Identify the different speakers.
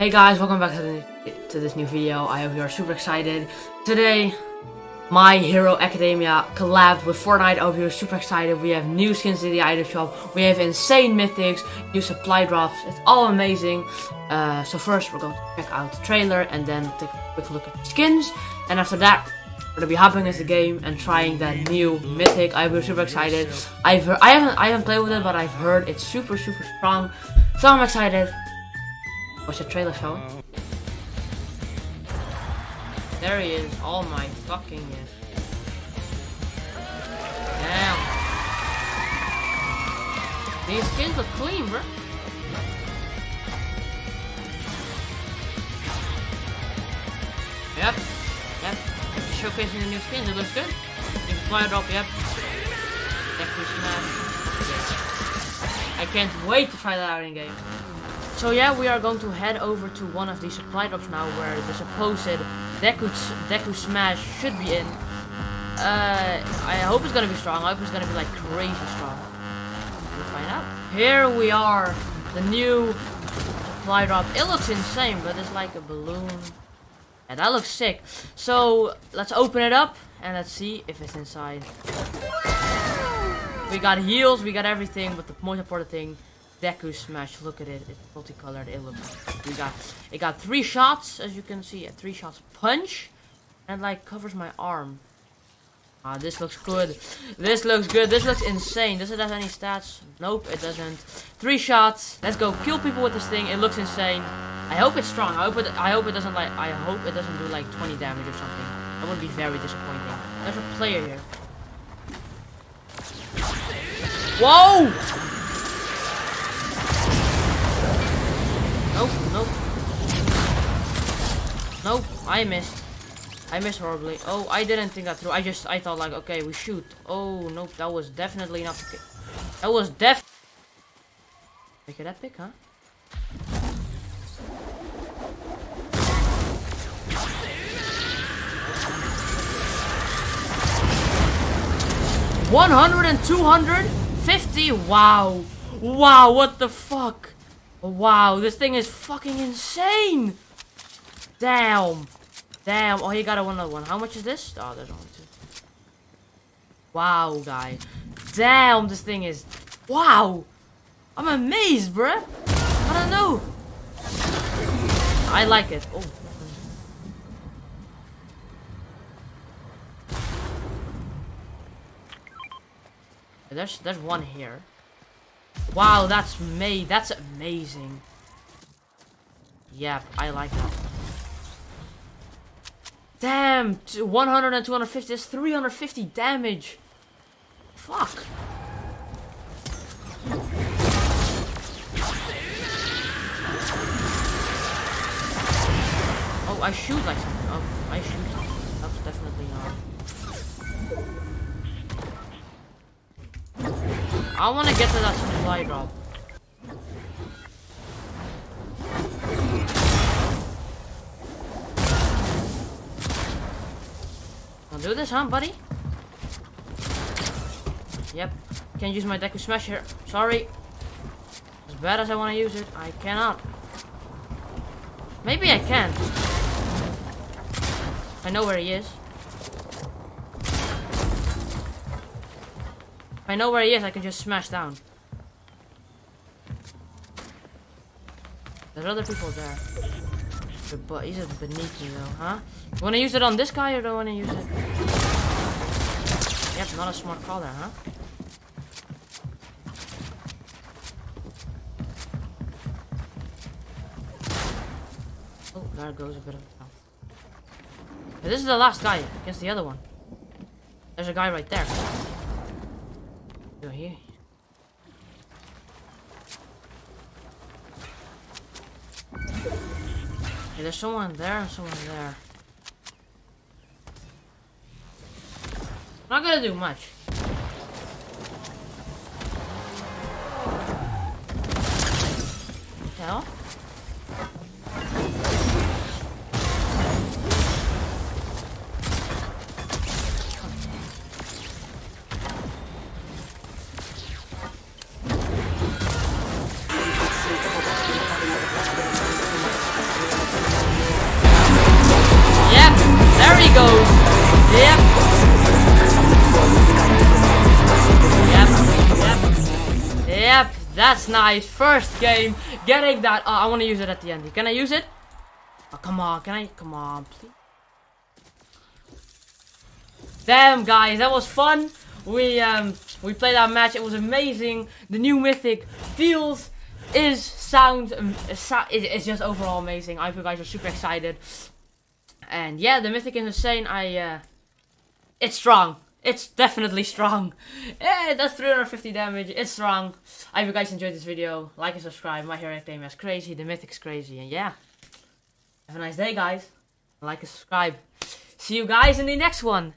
Speaker 1: Hey guys, welcome back to, the, to this new video. I hope you are super excited. Today, My Hero Academia collabed with Fortnite. I hope you're super excited. We have new skins in the item shop. We have insane mythics, new supply drops. It's all amazing. Uh, so first, we're going to check out the trailer and then take a quick look at the skins. And after that, we're gonna be hopping into the game and trying that new mythic. I'm super excited. I've heard, I haven't I haven't played with it, but I've heard it's super super strong. So I'm excited. What's the trailer show? There he is. Oh my fucking yes. Damn. These skins look clean, bro. Yep. Yep. Showcasing the new skins. It looks good. You can fly drop, yep. Deku Smash. I can't wait to try that out in game. Uh-huh. So yeah, we are going to head over to one of these supply drops now where the supposed Deku, Deku Smash should be in. Uh, I hope it's gonna be strong. I hope it's gonna be like crazy strong. We'll find out. Here we are, the new supply drop. It looks insane, but it's like a balloon. Yeah, that looks sick. So let's open it up and let's see if it's inside. We got heals, we got everything, but the most important thing Deku Smash. Look at it. It's multicolored. It looks. We got. It got three shots, as you can see. Three shots punch, and like covers my arm. Ah, this looks good. This looks good. This looks insane. Does it have any stats? Nope, it doesn't. Three shots. Let's go kill people with this thing. It looks insane. I hope it's strong. I hope it. I hope it doesn't like. I hope it doesn't do like 20 damage or something. That would be very disappointing. There's a player here. Whoa! Nope, nope. Nope, I missed. I missed horribly. Oh, I didn't think that through. I just, I thought like, okay, we shoot. Oh, nope, that was definitely not the That was def- Make it epic, huh? One hundred and two hundred fifty. Wow, wow! What the fuck? Wow, this thing is fucking insane! Damn! Damn, oh, he got one another one. How much is this? Oh, there's only two. Wow, guy. Damn, this thing is... Wow! I'm amazed, bruh! I don't know! I like it. Oh. There's, there's one here. Wow, that's me. That's amazing. Yeah, I like that. Damn, 100 and 250 is 350 damage. Fuck. Oh, I shoot like something. Oh, I shoot. That's definitely not. I want to get to that supply drop. Wanna do this, huh, buddy? Yep. Can't use my Deku Smash here. Sorry. As bad as I want to use it, I cannot. Maybe I can. I know where he is. I know where he is, I can just smash down. There's other people there. But he's beneath me though, huh? You wanna use it on this guy or do I wanna use it? Yep, not a smart call there, huh? Oh, there goes a bit of health. This is the last guy against the other one. There's a guy right there. Go here. Okay, there's someone there someone there. Not gonna do much. That's nice. First game. Getting that. Oh, I want to use it at the end. Can I use it? Oh, come on. Can I? Come on, please. Damn, guys. That was fun. We, um, we played our match. It was amazing. The new Mythic feels, is, sound um, it's just overall amazing. I hope you guys are super excited. And yeah, the Mythic is insane. I, uh, it's strong. It's definitely strong. Yeah, that's 350 damage. It's strong. I hope you guys enjoyed this video. Like and subscribe. My Hero Academia is crazy. The Mythic's crazy. And yeah. Have a nice day, guys. Like and subscribe. See you guys in the next one.